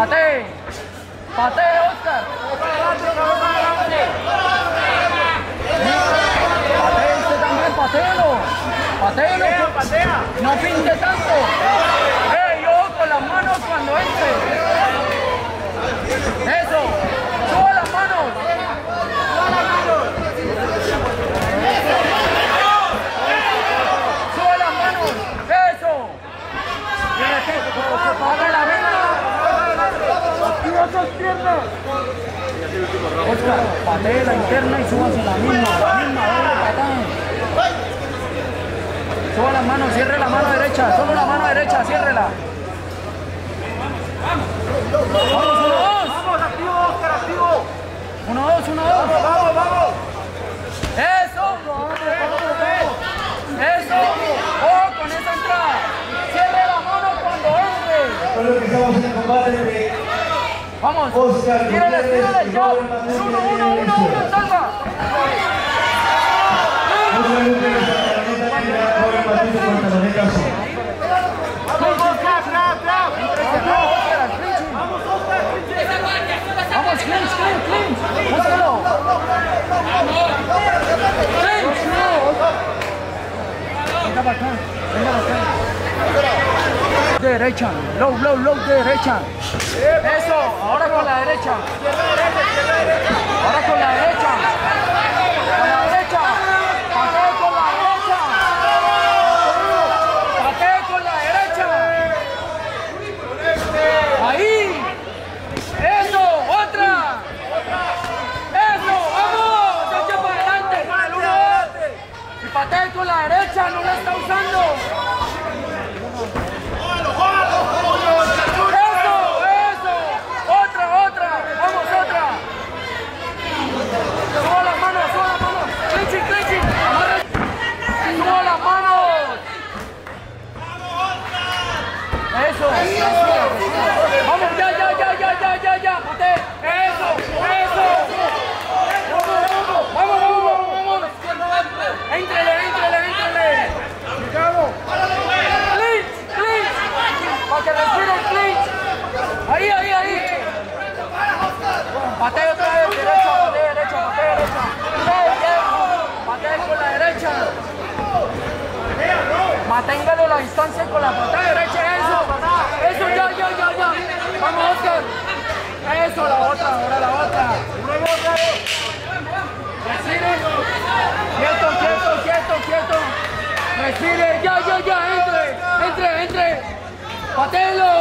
Pate. Pate, Oscar. Pate usted también. Patea, patea. No pinte tanto. ¡Ey, ojo con las manos cuando entre! ¡Eso! ¡Suba las manos! ¡Suba las manos! ¡Eso! ¡Tiene que pague la vena! ¡Activa esas piernas! Oscar, la interna y súbase la misma, la misma, doble. Suba las manos, cierre la mano derecha, solo la mano derecha, ciérrela. Vamos, uno, dos. Vamos, activo, Oscar, activo. Uno, dos, uno, dos. Vamos, vamos. Eso. Eso. Oh, con esa entrada. Cierre la mano cuando entre. Con lo que estamos en combate de Vamos. Oscar Tírale, tírale, ya. Uno, uno, uno, uno, salva. Vamos, Oscar, clap, clap. Vamos, Oscar, Vamos. Búscalo. Venga para acá, venga para acá. Derecha, low, low, low, derecha. Eso, ahora con la derecha. Ahora con la derecha. Con la derecha. Pateo con la derecha. Pateo con la derecha. Ahí. Eso, otra. Eso, vamos. Echa para adelante. Y patee con la derecha, no la está usando. Eso, eso. Otra, otra. Vamos, otra. Suba las manos, suba las manos. Clinching, clinching. Amarra. Suba las manos. Eso. Vamos, ya, ya, ya, ya, ya, ya, ya. Pate. Eso, eso. Vamos, vamos, vamos, vamos. Éntrele, éntrele, éntrele. Clinch, clinch. Para que respire el clinch. Ahí, ahí, ahí. Pateo otra vez, derecha, pateo derecha, pateo derecha. Bien, bien. Pateo con la derecha. Manténgalo la distancia con la patada derecha, eso. Eso, ya, ya, ya, ya. Vamos, Oscar. Eso, la otra, ahora la otra. Respire. Quieto, quieto, quieto, quieto. Respire. Ya, ya, ya, entre, entre, entre. Patelo.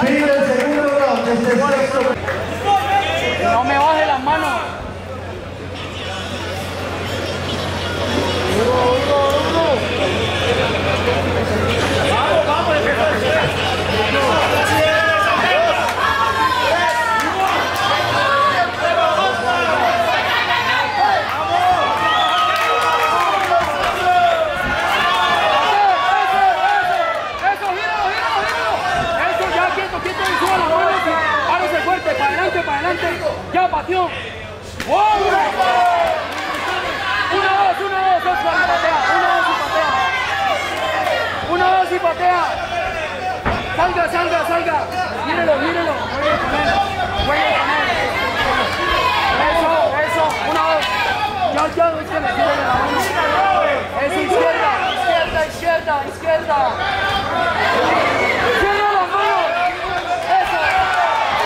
Fin del segundo round, este sexto. No me Pateó. ¡Wow! Una, dos, una, dos, Oscar, y patea. Una, dos y patea. Una, dos y patea. Salga, salga, salga. Mírelo, mírelo. Juegue con él. Eso, eso. Una, dos. Ya, ya, es que le la mano. Eso, izquierda, izquierda, izquierda, izquierda. ¡Cierra las manos! ¡Eso!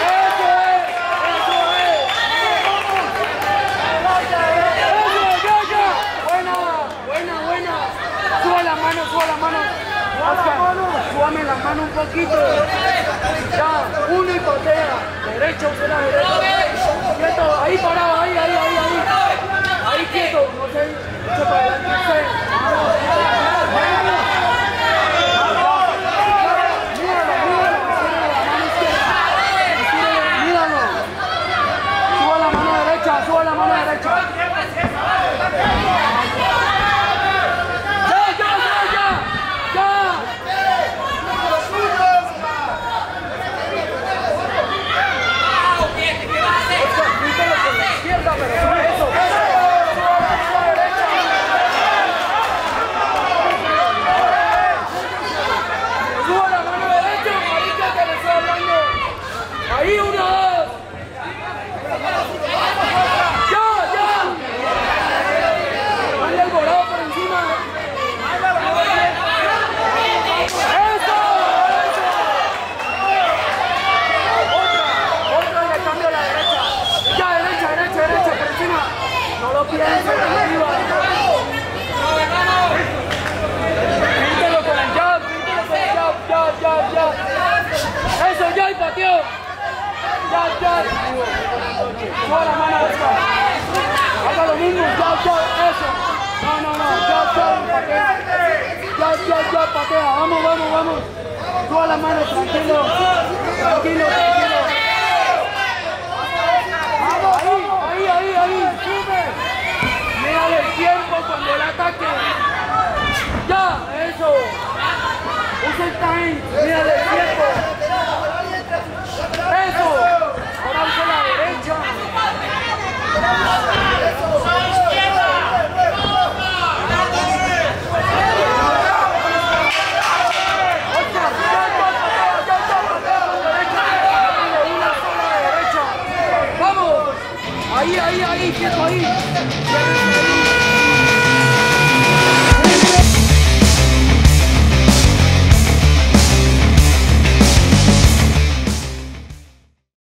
¡Eso es! ¡Eso es! ¡Eso! ¡Ya, ya! ¡Buena! ¡Buena, buena! ¡Suba la mano, suba la mano! Oscar, súbame la mano un poquito. Ya, uno y patea. Derecho, usted la derecha. Quieto, ahí parado, ahí, ahí, ahí, ahí. Ahí quieto, no sé. Míralo, míralo, estire la mano izquierda. Estire, míralo. Suba la mano derecha, suba la mano derecha. Ya, ya, ya, ya. Ya. Quítalo por la izquierda, pero eso, eso. Suba la mano derecha. Suba la mano derecha, marica, que le estoy hablando. Ahí, una, dos. ¡Ya, ya! Dale el volado por encima. ¡Eso! ¡Eso! Otra, otra y le cambio a la derecha. Ya, derecha, derecha, derecha, por encima. No lo pienses, arriba. Píntelo con el jab, píntelo con el jab, jab, jab, jab. Eso, ya, y pateó. Ya, ya. Suba la mano, Oscar. Haga lo mismo, ya, ya, eso. No, no, no, ya, ya, y patea. Ya, ya, ya, patea. Vamos, vamos, vamos. Suba la mano, tranquilo. Tranquilo, tranquilo. Ahí, ahí, ahí, ahí. Sube. Mírale el tiempo cuando el ataque. Ya, eso. Usa el time. Mírale el tiempo. Eso. Ahora usa la derecha. Ahí, ahí, ahí, quieto ahí.